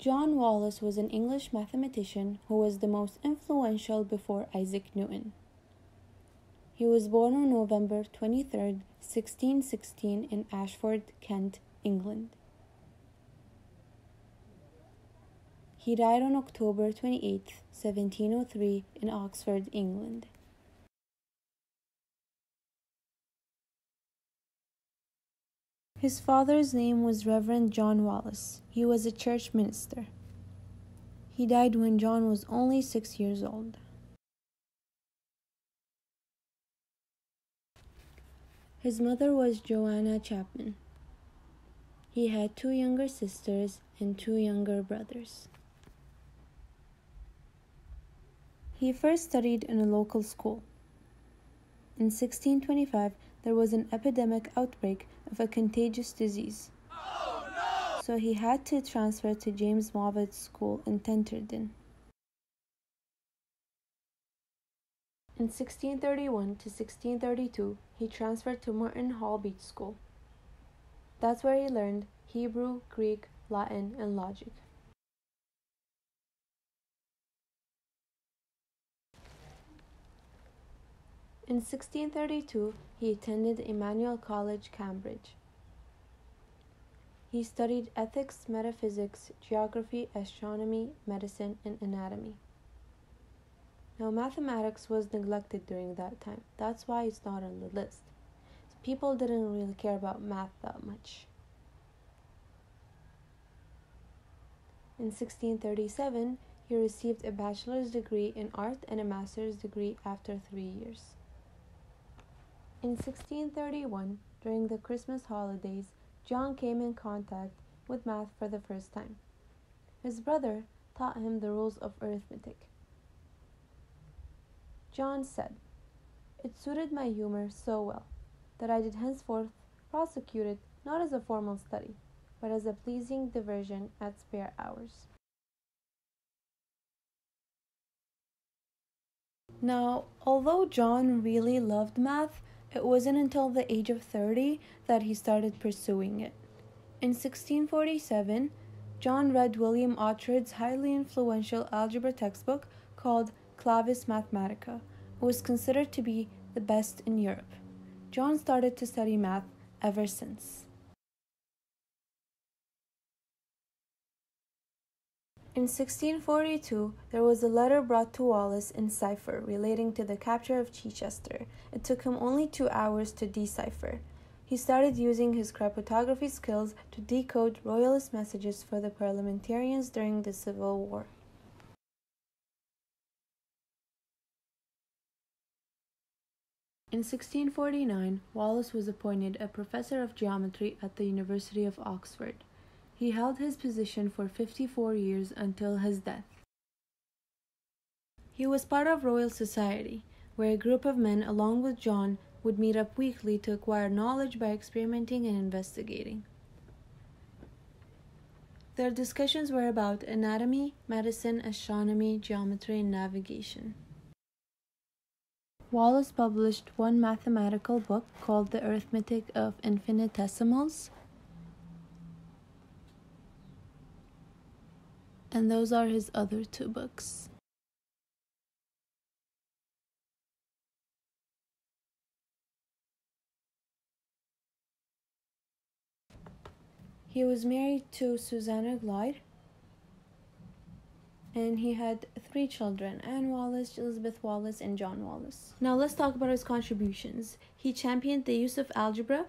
John Wallis was an English mathematician who was the most influential before Isaac Newton. He was born on November 23, 1616, in Ashford, Kent, England. He died on October 28, 1703, in Oxford, England. His father's name was Reverend John Wallis. He was a church minister. He died when John was only six years old. His mother was Joanna Chapman. He had two younger sisters and two younger brothers. He first studied in a local school. In 1625, there was an epidemic outbreak of a contagious disease. Oh, no! So he had to transfer to James Moffatt School in Tenterden. In 1631 to 1632, he transferred to Martin Holbeach School. That's where he learned Hebrew, Greek, Latin, and logic. In 1632, he attended Emmanuel College, Cambridge. He studied ethics, metaphysics, geography, astronomy, medicine, and anatomy. Now, mathematics was neglected during that time. That's why it's not on the list. People didn't really care about math that much. In 1637, he received a bachelor's degree in art and a master's degree after three years. In 1631, during the Christmas holidays, John came in contact with math for the first time. His brother taught him the rules of arithmetic. John said, It suited my humor so well that I did henceforth prosecute it not as a formal study, but as a pleasing diversion at spare hours. Now, although John really loved math, it wasn't until the age of 30 that he started pursuing it. In 1647, John read William Oughtred's highly influential algebra textbook called Clavis Mathematica. It was considered to be the best in Europe. John started to study math ever since. In 1642, there was a letter brought to Wallis in cipher relating to the capture of Chichester. It took him only two hours to decipher. He started using his cryptography skills to decode royalist messages for the parliamentarians during the Civil War. In 1649, Wallis was appointed a professor of geometry at the University of Oxford. He held his position for 54 years until his death. He was part of Royal Society, where a group of men, along with John, would meet up weekly to acquire knowledge by experimenting and investigating. Their discussions were about anatomy, medicine, astronomy, geometry, and navigation. Wallis published one mathematical book called The Arithmetic of Infinitesimals and those are his other two books. He was married to Susanna Glyde and he had three children Anne Wallis, Elizabeth Wallis, and John Wallis. Now let's talk about his contributions. He championed the use of algebra,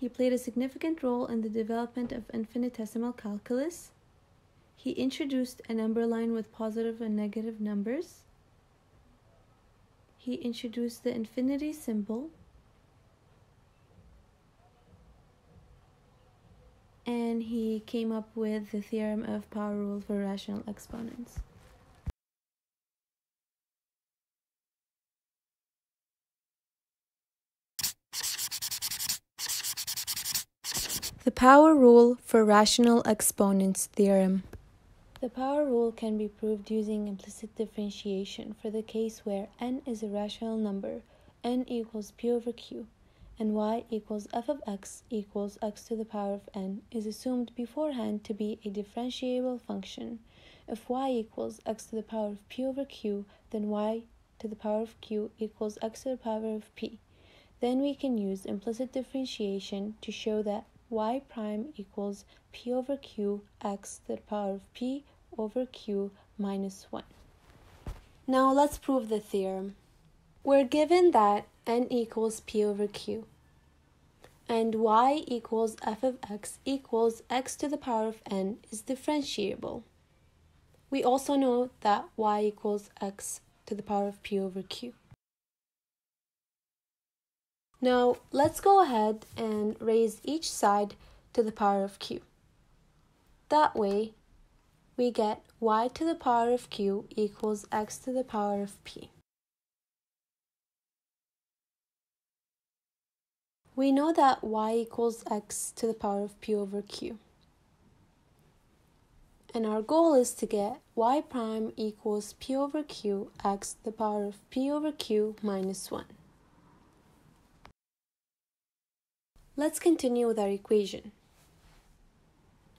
he played a significant role in the development of infinitesimal calculus, he introduced a number line with positive and negative numbers. He introduced the infinity symbol. And he came up with the theorem of power rule for rational exponents. The power rule for rational exponents theorem. The power rule can be proved using implicit differentiation for the case where n is a rational number, n equals p over q, and y equals f of x equals x to the power of n is assumed beforehand to be a differentiable function. If y equals x to the power of p over q, then y to the power of q equals x to the power of p. Then we can use implicit differentiation to show that y prime equals p over q x to the power of p over q minus 1. Now let's prove the theorem. We're given that n equals p over q and y equals f of x equals x to the power of n is differentiable. We also know that y equals x to the power of p over q. Now let's go ahead and raise each side to the power of q. That way we get y to the power of q equals x to the power of p. We know that y equals x to the power of p over q. And our goal is to get y prime equals p over q x to the power of p over q minus 1. Let's continue with our equation.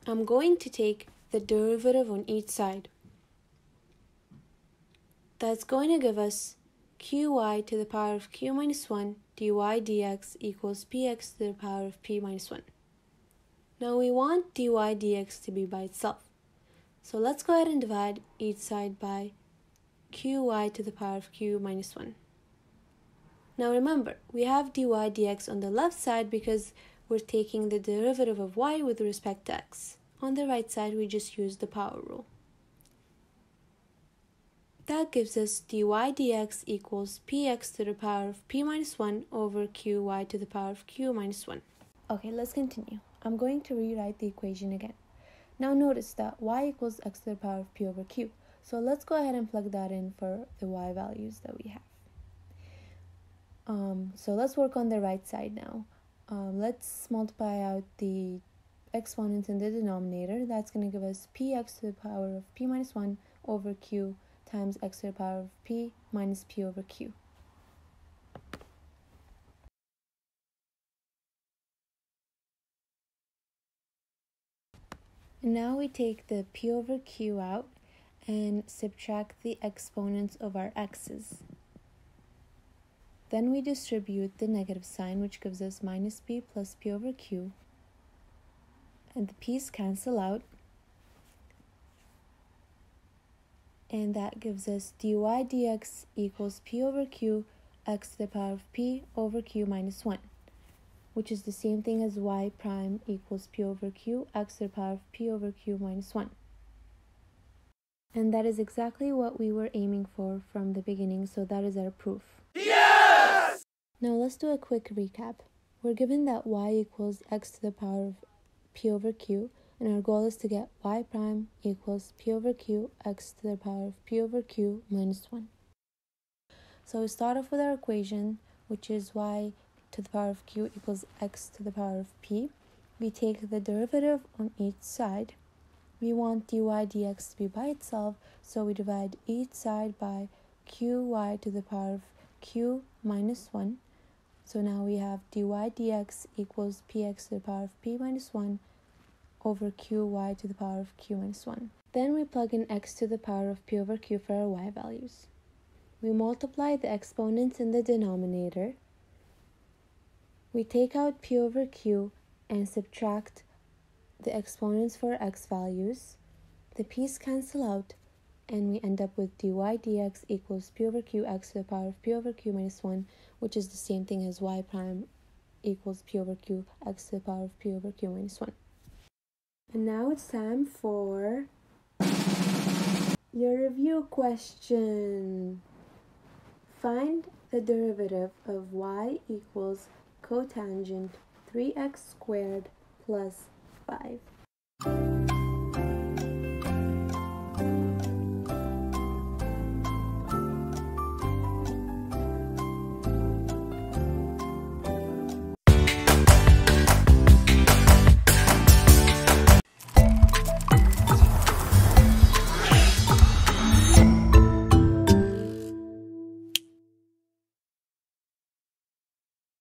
I'm going to take the derivative on each side. That's going to give us qy to the power of q minus 1 dy dx equals px to the power of p minus 1. Now we want dy dx to be by itself. So let's go ahead and divide each side by qy to the power of q minus 1. Now remember, we have dy dx on the left side because we're taking the derivative of y with respect to x. On the right side, we just use the power rule. That gives us dy dx equals px to the power of p minus 1 over qy to the power of q minus 1. Okay, let's continue. I'm going to rewrite the equation again. Now notice that y equals x to the power of p over q. So let's go ahead and plug that in for the y values that we have. Um, so let's work on the right side now. Um, let's multiply out the exponents in the denominator. That's going to give us px to the power of p minus 1 over q times x to the power of p minus p over q. And now we take the p over q out and subtract the exponents of our x's. Then we distribute the negative sign, which gives us minus p plus p over q. And the p's cancel out. And that gives us dy dx equals p over q x to the power of p over q minus 1, which is the same thing as y prime equals p over q x to the power of p over q minus 1. And that is exactly what we were aiming for from the beginning, so that is our proof. Now let's do a quick recap. We're given that y equals x to the power of p over q, and our goal is to get y prime equals p over q x to the power of p over q minus 1. So we start off with our equation, which is y to the power of q equals x to the power of p. We take the derivative on each side. We want dy dx to be by itself, so we divide each side by qy to the power of q minus 1 so now we have dy dx equals px to the power of p minus 1 over qy to the power of q minus 1. Then we plug in x to the power of p over q for our y values. We multiply the exponents in the denominator. We take out p over q and subtract the exponents for x values. The p's cancel out and we end up with dy dx equals p over q x to the power of p over q minus 1, which is the same thing as y prime equals p over q x to the power of p over q minus 1. And now it's time for your review question. Find the derivative of y equals cotangent 3x squared plus 5.